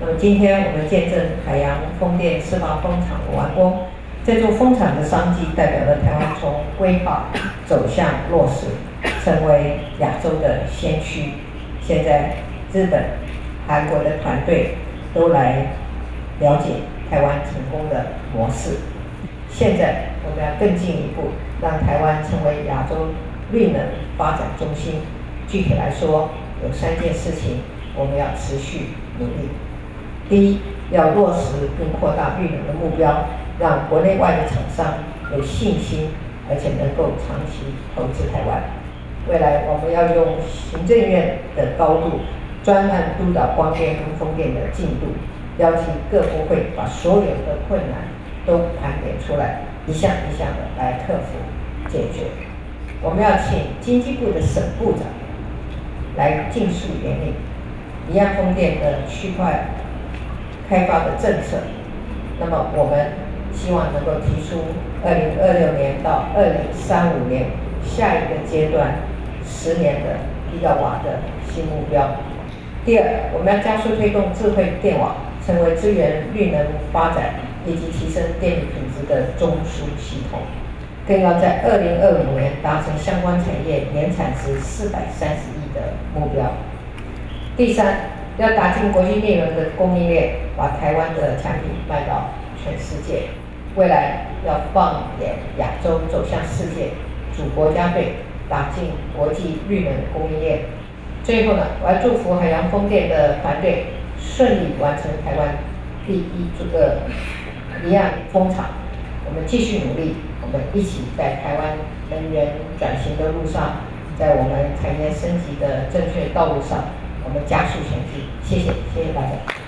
那么今天我们见证海洋风电释放风场的完工，这座风场的商机代表了台湾从规划走向落实，成为亚洲的先驱。现在日本、韩国的团队都来了解台湾成功的模式。现在我们要更进一步，让台湾成为亚洲绿能发展中心。具体来说，有三件事情我们要持续努力。第一，要落实并扩大绿能的目标，让国内外的厂商有信心，而且能够长期投资台湾。未来我们要用行政院的高度，专案督导光电跟风电的进度，邀请各部会把所有的困难都盘点出来，一项一项的来克服解决。我们要请经济部的省部长来尽速引领离岸风电的区块。开发的政策，那么我们希望能够提出二零二六年到二零三五年下一个阶段十年的低瓦的新目标。第二，我们要加速推动智慧电网，成为资源绿能发展以及提升电力品质的中枢系统，更要在二零二五年达成相关产业年产值四百三十亿的目标。第三。要打进国际内轮的供应链，把台湾的产品卖到全世界。未来要放眼亚洲，走向世界，组国家队，打进国际绿能供应链。最后呢，我要祝福海洋风电的团队顺利完成台湾第一这个离岸风场。我们继续努力，我们一起在台湾能源转型的路上，在我们产业升级的正确道路上。我们加速前进，谢谢，谢谢大家。